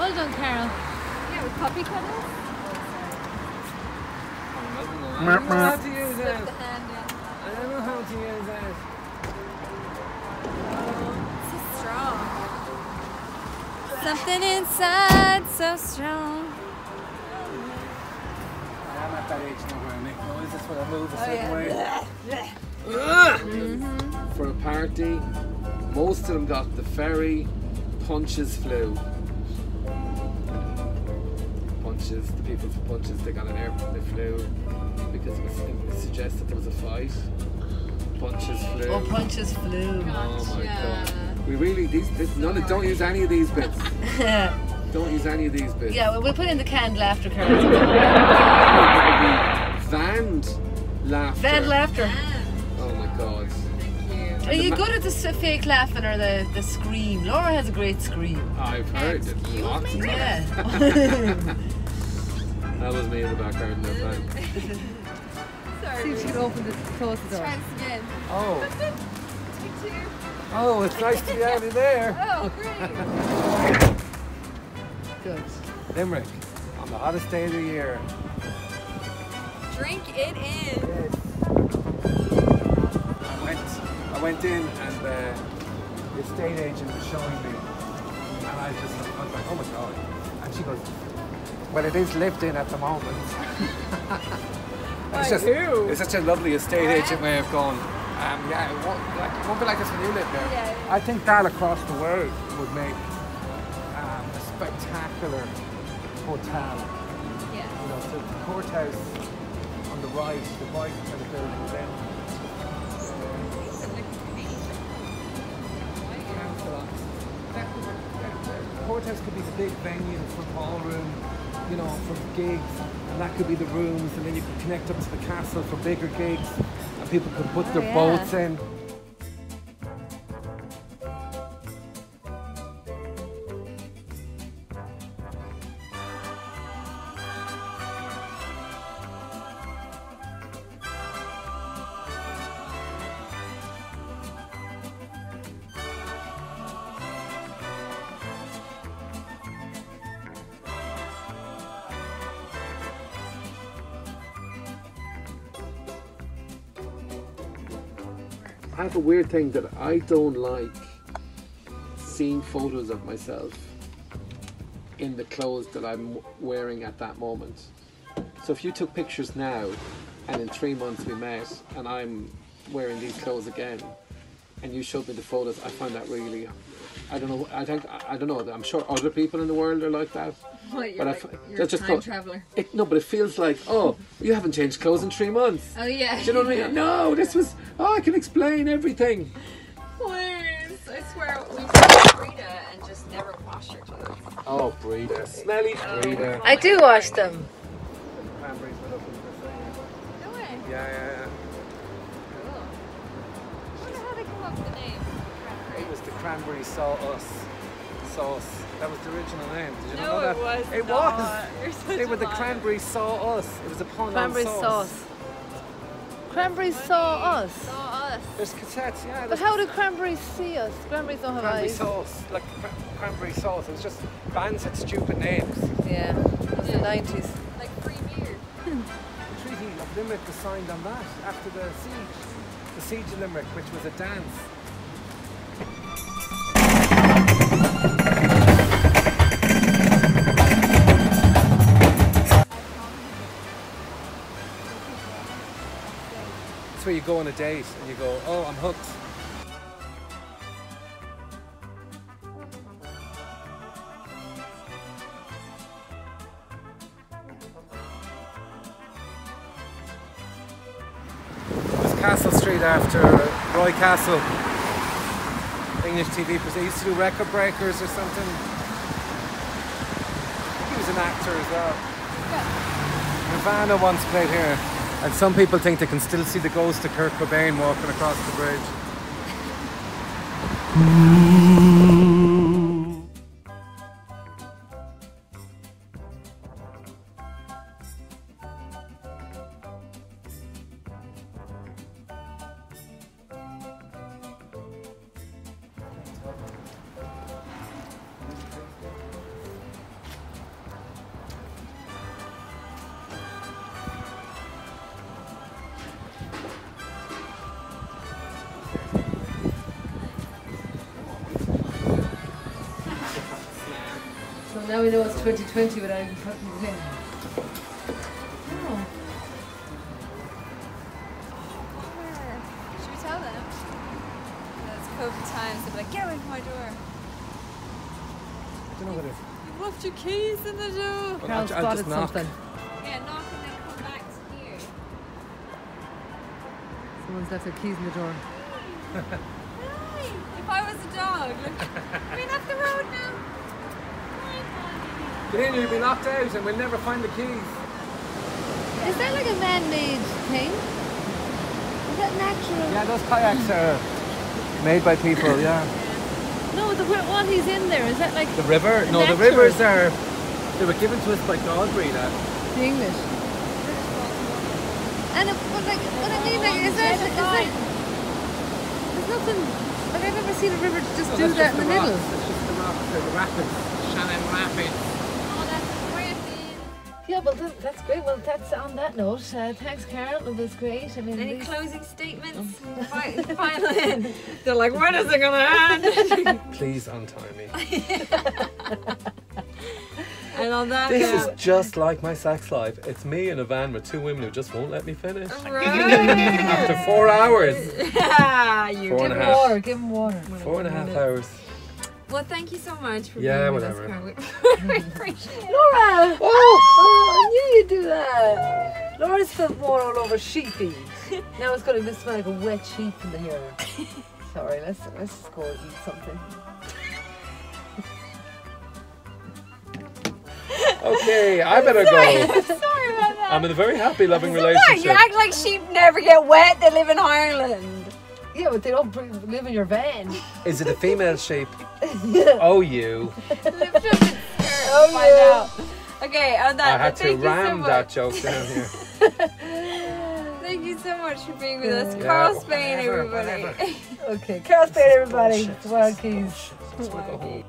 Well done, Carol. Yeah, with puppy cuddles. I don't know how to use Slip the hand in. I don't know how to use that. This is strong. Something inside so strong. I am at that age now where I make noises when I move a Oh, certain yeah. way. For a party, most of them got the ferry punches flu. Punches, the people for punches, they got an airplane, they flew because it, was, it suggested there was a fight. Punches flew. Oh, punches flew. Oh my god. We really, these, this, none of, don't use any of these bits. don't use any of these bits. yeah, well, we'll put in the canned laughter cards. Vanned laughter. Bad laughter. Oh my god. Are you good at the fake laughing or the, the scream? Laura has a great scream. I've heard it lots of times. Yeah. That was me in the background in that time. Sorry. See if she can open the close the door. Try this again. Oh, Take two. oh, it's nice to be out of there. Oh, great. Good. Limerick, on the hottest day of the year. Drink it in. I went, I went in and uh, the estate agent was showing me, and I just, I was like, oh my god. And she goes, well, it is lived in at the moment. It's just, who? it's such a lovely estate agent way of going. Um, yeah, it won't, like, it won't be like this when you live there. Yeah, yeah. I think that across the world would make um, a spectacular hotel. Yeah. You know, so the courthouse on the right, the right kind of building, then the courthouse could be the big venue for ballroom, you know, for gigs, and that could be the rooms, and then you could connect up to the castle for bigger gigs, and people could put oh, their yeah. boats in. I have a weird thing that I don't like seeing photos of myself in the clothes that I'm wearing at that moment. So if you took pictures now and in three months we met and I'm wearing these clothes again and you showed me the photos, I find that really I don't know I think I I don't know I'm sure other people in the world are like that. But I like, f- you're a that's just time traveler. It, no, but it feels like, oh, you haven't changed clothes in three months. Oh, yeah. Do you know what I mean? No, this was, oh, I can explain everything. Please. I swear we bought Frida and just never washed her clothes. Oh, Breda. Smelly um, Breda. I do wash them. Cranberries were looking for a No way. Yeah, yeah, yeah. Cool. I wonder how they come up with the name. It was the cranberry saw us sauce. That was the original name. Did you No, know that? it was It not. was. You're such They a were the cranberry sauce. It was a pun Cranberry on sauce. Cranberries saw us. Saw us. There's cassettes, yeah. But how do cranberries see us? Cranberries don't have eyes. cranberry eyes. sauce, like cra- cranberry sauce. It was just bands had stupid names. Yeah, it was the 90s. Like free beer. The Treaty of Limerick was signed on that after the siege. The siege of Limerick, which was a dance. Go on a date and you go, oh, I'm hooked. It was Castle Street after Roy Castle. English TV presenter. He used to do record breakers or something. He was an actor as well. Nirvana once played here. And some people think they can still see the ghost of Kurt Cobain walking across the bridge. Now we know it's 2020 without even putting it in. Oh. Should we tell them? That it's COVID times. They'll be like, get away from my door. I don't know whether. You left your keys in the door. Well, Carol I'll- I'll spotted knock. something. Yeah, knock and then come back to here. Someone's left their keys in the door. Hi. If I was a dog, look. we left the road now. In, you'll be locked out, and we'll never find the keys. Is that like a man-made thing? Is that natural? Yeah, those kayaks are made by people. Yeah. No, the what he's in there is that like The river? No, the rivers are. They were given to us by God, Rita. the English? And it, but like, what I mean, like, is that, is that, there's nothing, like I've never seen a river just do that in the middle. It's just the rocks, the rapids. Shannon Rapids. Oh, that's Griffin. Yeah, well, that, that's great. Well, that's on that note. Uh, thanks, Carol. It was great. I mean, Any these- closing statements? Fi- Final. They're like, when is it gonna end? Please untie me. and on that This note, is just like my sex life. It's me in a van with two women who just won't let me finish. right. After four hours. yeah, you Four did and a give him half. water. Give him water. Four and a half hours. Well, thank you so much for Yeah, being with whatever. us, Karl. We appreciate it. Laura! Oh, oh! I knew you'd do that. Laura's spilled water all over sheepy. now it's going to smell like a wet sheep in the here. Sorry, let's let's just go eat something. Okay, I better go. Sorry about that. I'm in a very happy, loving What? relationship. You act like sheep never get wet. They live in Ireland. Yeah, but they don't bring, live in your van. Is it a female sheep? Oh, you. Lift up its skirt Oh, and find yeah. Okay, on that, I had to thank you so ram that joke down here. Thank you so much for being with us. Yeah, Karl Spain, whatever, everybody. whatever. Okay, Karl Spain, everybody. Wild Geeze. Let's go home.